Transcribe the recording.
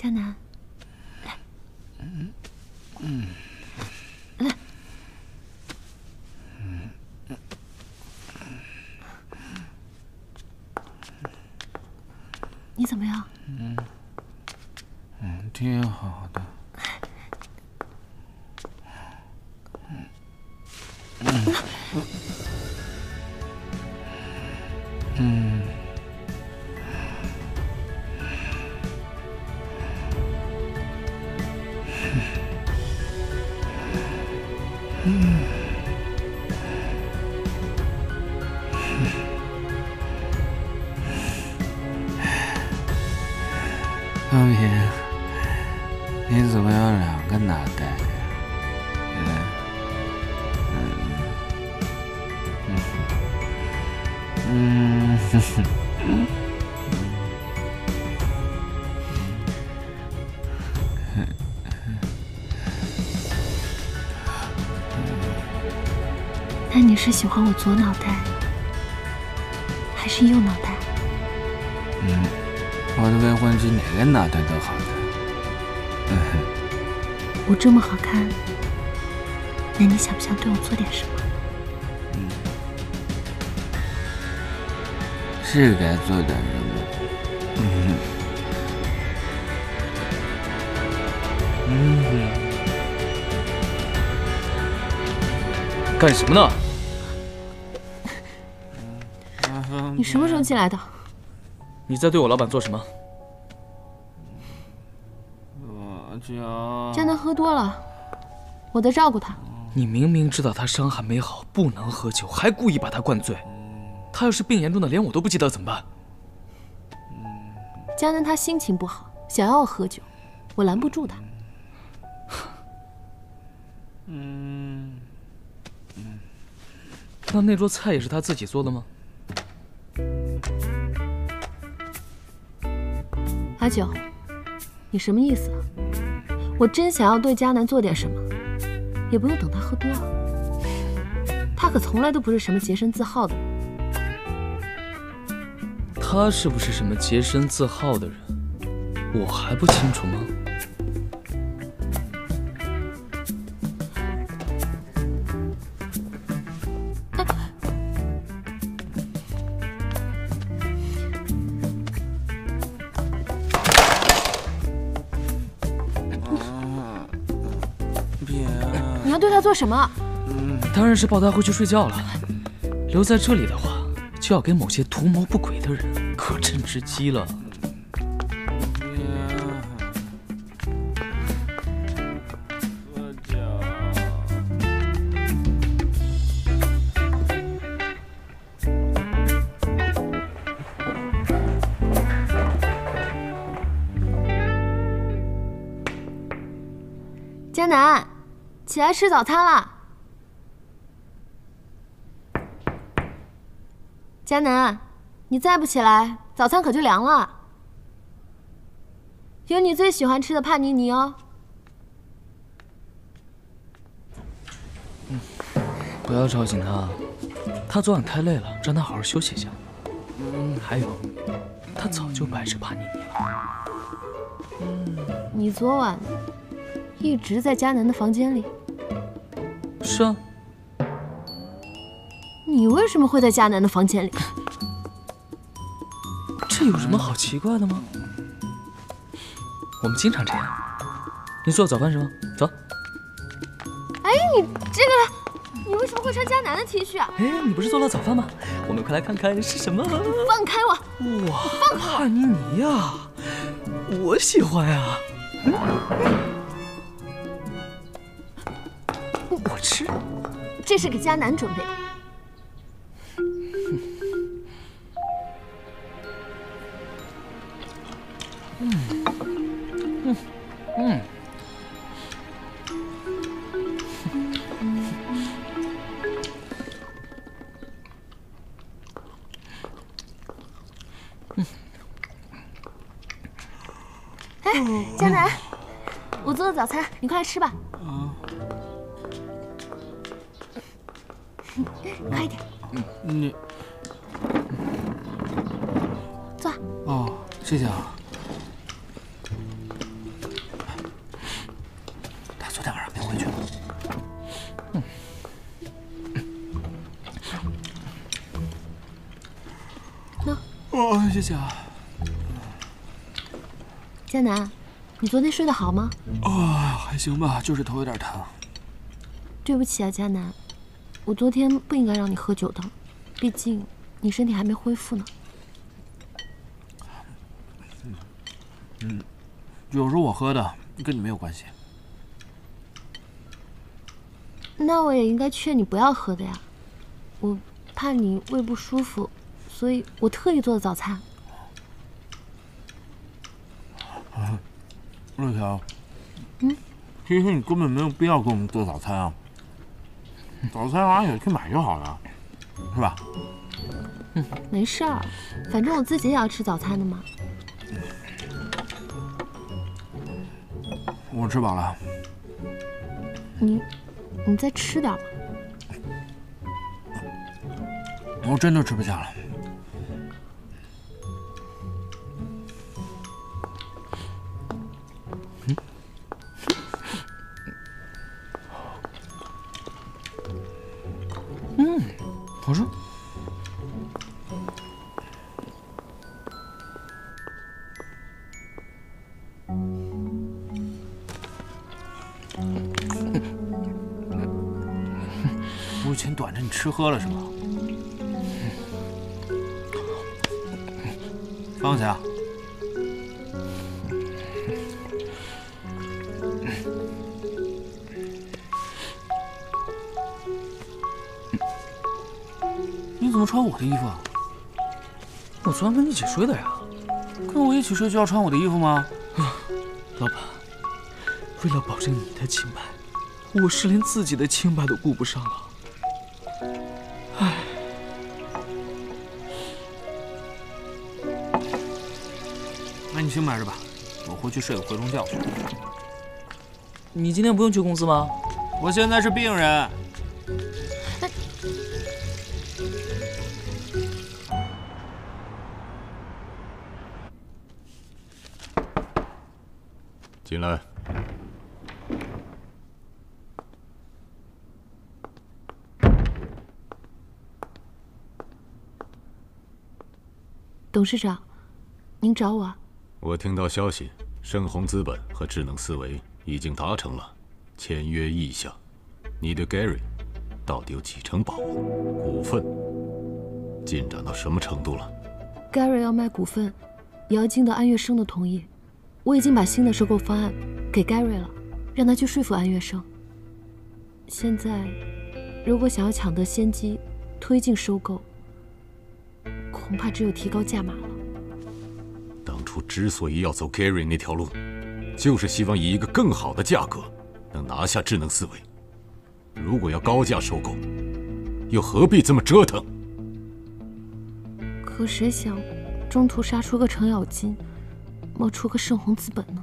江南，来，嗯来嗯，来，你怎么样？嗯嗯，挺好的。嗯。嗯。方平，你怎么有两个脑袋？嗯，哼哼，嗯，那你是喜欢我左脑袋，还是右脑袋？嗯，我的未婚妻哪个脑袋都好看。我这么好看，那你想不想对我做点什么？是该做点什么。嗯嗯。干什么呢？你什么时候进来的？你在对我老板做什么？江南喝多了，我在照顾他。你明明知道他伤还没好，不能喝酒，还故意把他灌醉。他要是病严重的连我都不记得怎么办？江南他心情不好，想要喝酒，我拦不住他。嗯，那那桌菜也是他自己做的吗？阿九，你什么意思啊？我真想要对迦南做点什么，也不用等他喝多了。他可从来都不是什么洁身自好的人。他是不是什么洁身自好的人，我还不清楚吗？要做什么？当然是抱他回去睡觉了。留在这里的话。就要给某些图谋不轨的人可趁之机了。江南，起来吃早餐了。佳南，你再不起来，早餐可就凉了。有你最喜欢吃的帕尼尼哦。嗯，不要吵醒他，他昨晚太累了，让他好好休息一下。嗯，还有，他早就不爱吃帕尼尼了。嗯，你昨晚一直在佳南的房间里？是啊。你为什么会在佳南的房间里？这有什么好奇怪的吗？我们经常这样。你做早饭是吗？走。哎，你这个，你为什么会穿佳南的 T 恤啊？哎，你不是做了早饭吗？我们快来看看是什么。放开我！哇，帕尼尼呀，我喜欢呀。我吃。这是给佳南准备的。嗯嗯嗯。哎，江南，我做的早餐，你快来吃吧。快一点。嗯，你。坐。哦，谢谢啊。他昨天晚上没回去吗？嗯。哦，谢谢啊。佳楠，你昨天睡得好吗？啊，还行吧，就是头有点疼。对不起啊，佳楠。我昨天不应该让你喝酒的，毕竟你身体还没恢复呢。嗯，酒是我喝的，跟你没有关系。那我也应该劝你不要喝的呀，我怕你胃不舒服，所以我特意做的早餐。瑞条，嗯，其实你根本没有必要给我们做早餐啊，早餐阿雪去买就好了，是吧？嗯，没事儿，反正我自己也要吃早餐的嘛。我吃饱了。你，你再吃点吧。我真的吃不下了。嗯，好吃。我以前短着你吃喝了是吗？放下。你怎么穿我的衣服啊？我昨晚跟你一起睡的呀。跟我一起睡就要穿我的衣服吗？老板，为了保证你的清白，我是连自己的清白都顾不上了。唉。那你先埋着吧，我回去睡个回笼觉去。你今天不用去公司吗？我现在是病人。进来。董事长，您找我？我听到消息，盛虹资本和智能思维已经达成了签约意向。你对 Gary 到底有几成把握？股份进展到什么程度了？Gary 要卖股份，也要经得安月生的同意。我已经把新的收购方案给 Gary 了，让他去说服安月生。现在，如果想要抢得先机，推进收购，恐怕只有提高价码了。当初之所以要走 Gary 那条路，就是希望以一个更好的价格能拿下智能思维。如果要高价收购，又何必这么折腾？可谁想，中途杀出个程咬金。冒出个盛虹资本呢？